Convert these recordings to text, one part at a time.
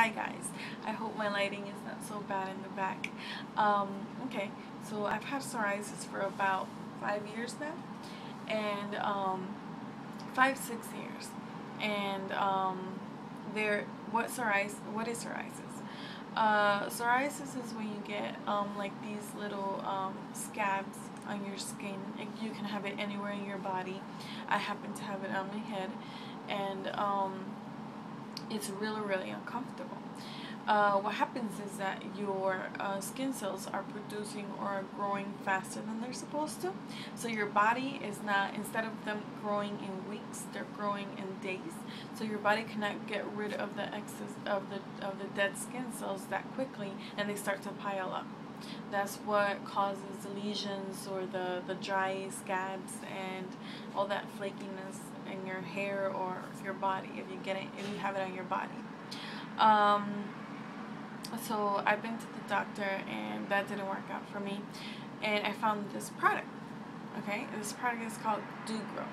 Hi guys, I hope my lighting is not so bad in the back. Um, okay, so I've had psoriasis for about five years now, and um, five six years, and um, there what psoriasis what is psoriasis? Uh, psoriasis is when you get um, like these little um, scabs on your skin. You can have it anywhere in your body. I happen to have it on my head, and um, it's really really uncomfortable. Uh, what happens is that your uh, skin cells are producing or growing faster than they're supposed to. So your body is not instead of them growing in weeks they're growing in days. So your body cannot get rid of the excess of the of the dead skin cells that quickly and they start to pile up. That's what causes the lesions or the the dry scabs and all that flakiness in your hair or your body if you get it if you have it on your body. Um, so I've been to the doctor and that didn't work out for me and I found this product. Okay, this product is called Doo Gro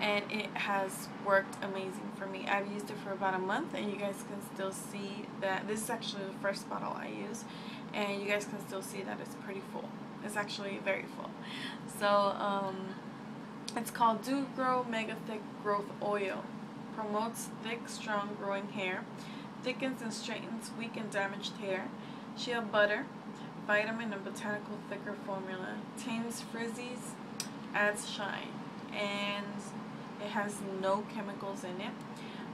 and it has worked amazing for me. I've used it for about a month and you guys can still see that this is actually the first bottle I use and you guys can still see that it's pretty full. It's actually very full. So um, it's called Doo Gro Mega Thick Growth Oil. Promotes thick, strong growing hair. Thickens and straightens weak and damaged hair. Shea butter. Vitamin and botanical thicker formula. Tames frizzies. Adds shine. And it has no chemicals in it.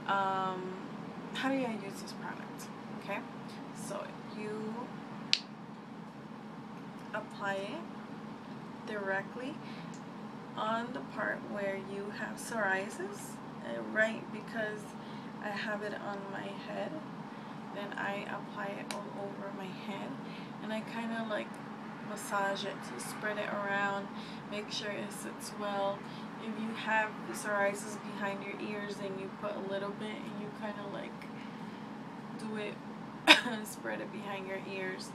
Um, how do I use this product? Okay. So you apply it directly on the part where you have psoriasis, uh, right because I have it on my head, then I apply it all over my head and I kind of like massage it to spread it around, make sure it sits well. If you have psoriasis behind your ears then you put a little bit and you kind of like do it, spread it behind your ears.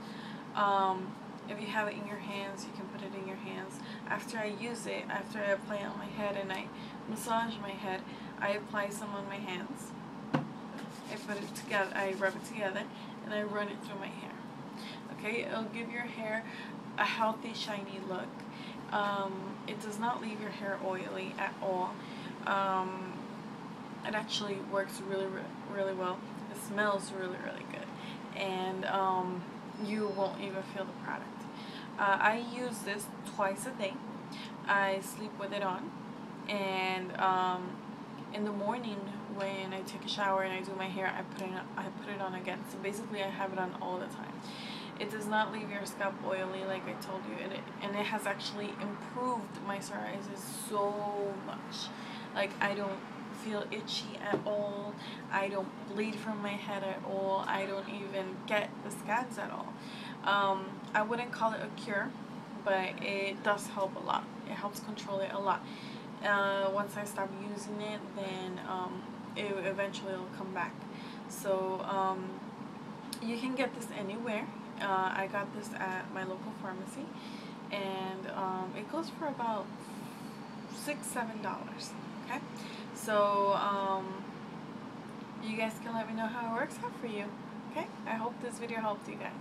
Um, if you have it in your hands, you can put it in your hands. After I use it, after I apply it on my head and I massage my head, I apply some on my hands. I put it together, I rub it together, and I run it through my hair. Okay, it'll give your hair a healthy, shiny look. Um, it does not leave your hair oily at all. Um, it actually works really, really well. It smells really, really good. And um, you won't even feel the product. Uh, I use this twice a day. I sleep with it on. And um, in the morning when I take a shower and I do my hair, I put it on, I put it on again. So basically I have it on all the time. It does not leave your scalp oily like I told you. And it, and it has actually improved my psoriasis so much. Like I don't feel itchy at all. I don't bleed from my head at all. I don't even get the scabs at all. Um, I wouldn't call it a cure, but it does help a lot. It helps control it a lot. Uh, once I stop using it, then um, it eventually will come back. So um, you can get this anywhere. Uh, I got this at my local pharmacy, and um, it goes for about six, seven dollars. Okay, so um, you guys can let me know how it works out for you. Okay, I hope this video helped you guys.